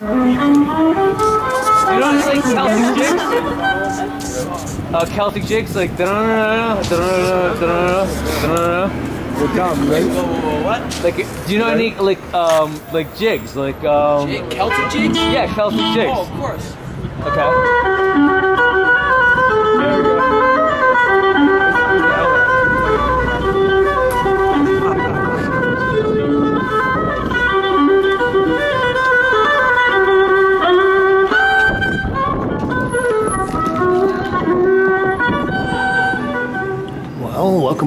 You know, it's like Celtic jigs. Uh, Celtic jigs, like da da da da da da da We're dumb, right? What? Like, do you know any like um like jigs, like um Jig, Celtic jigs? yeah, Celtic jigs? Oh, of course. Okay.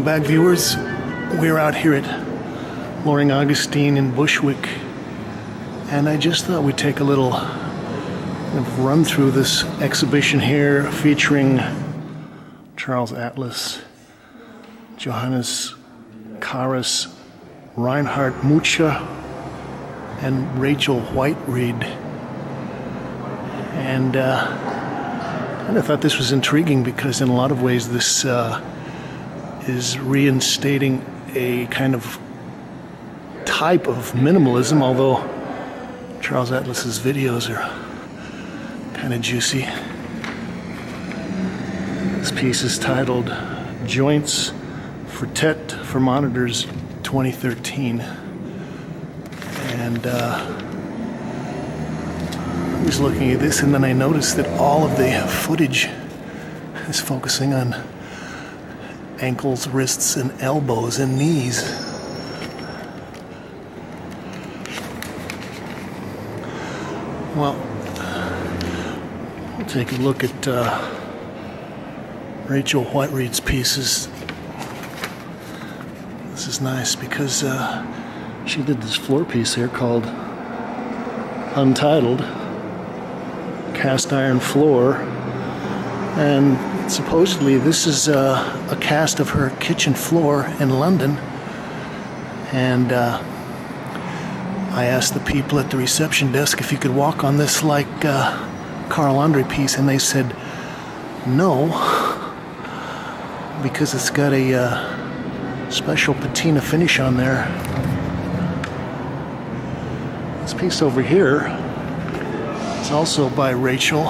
Welcome back, viewers. We're out here at Luhring Augustine in Bushwick, and I just thought we'd take a little run through this exhibition here featuring Charles Atlas, Johannes Kahrs, Reinhard Mucha, and Rachel Whiteread. And uh, and I thought this was intriguing because, in a lot of ways, this uh, is reinstating a kind of type of minimalism, although Charles Atlas's videos are kind of juicy. This piece is titled Joints for TET for Monitors 2013. And uh, I was looking at this, and then I noticed that all of the footage is focusing on ankles, wrists, and elbows and knees. Well, we'll take a look at uh, Rachel Whiteread's pieces. This is nice because uh, she did this floor piece here called Untitled Cast Iron Floor. And supposedly this is uh, a cast of her kitchen floor in London. And uh, I asked the people at the reception desk if you could walk on this like uh, Carl Andre piece, and they said no, because it's got a uh, special patina finish on there. This piece over here is also by Rachel.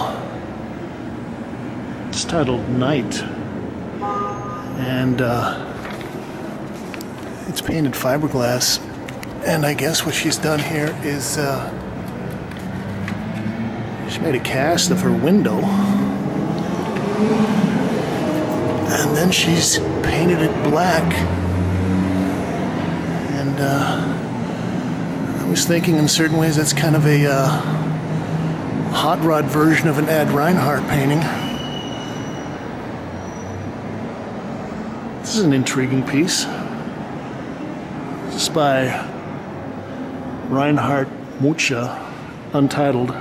It's titled Night. And uh, it's painted fiberglass. And I guess what she's done here is uh, she made a cast of her window. And then she's painted it black. And uh, I was thinking in certain ways that's kind of a uh, hot rod version of an Ad Reinhardt painting. This is an intriguing piece. This is by Reinhard Mucha, Untitled,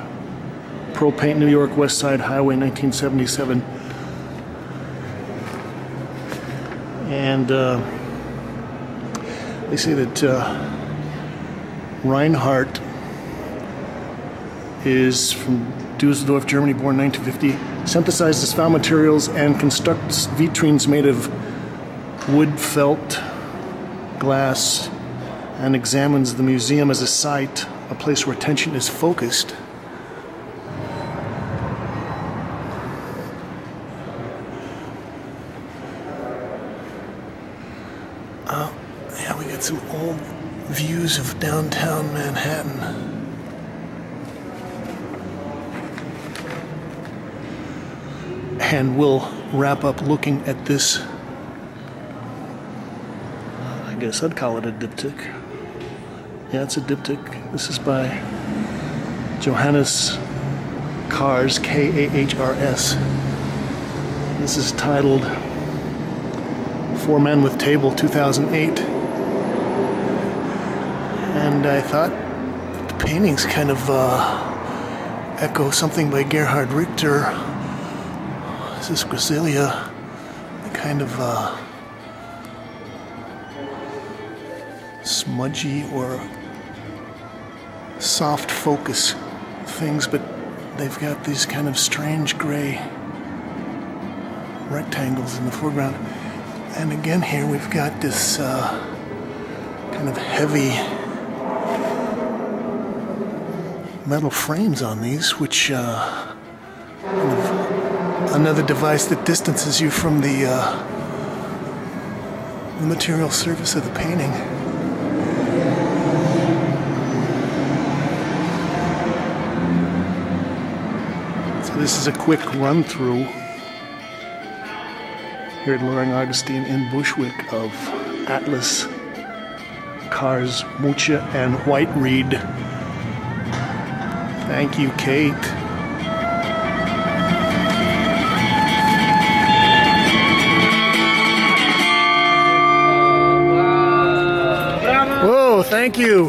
Pro Paint New York West Side Highway 1977. And uh, they say that uh, Reinhard is from Dusseldorf, Germany, born 1950, synthesizes found materials and constructs vitrines made of wood, felt, glass, and examines the museum as a site, a place where attention is focused. Uh, yeah, we got some old views of downtown Manhattan. And we'll wrap up looking at this. I guess I'd call it a diptych. Yeah, it's a diptych. This is by Johannes Kahrs, K A H R S. This is titled Four Men with Table 2008. And I thought the paintings kind of uh, echo something by Gerhard Richter. This is Grasilia, kind of uh, smudgy or soft focus things, but they've got these kind of strange gray rectangles in the foreground. And again, here we've got this uh, kind of heavy metal frames on these, which uh, another device that distances you from the, uh, the material surface of the painting. This is a quick run through here at Luhring Augustine in Bushwick of Atlas Kahrs Mucha and Whiteread. Thank you, Kate. Whoa, oh, thank you.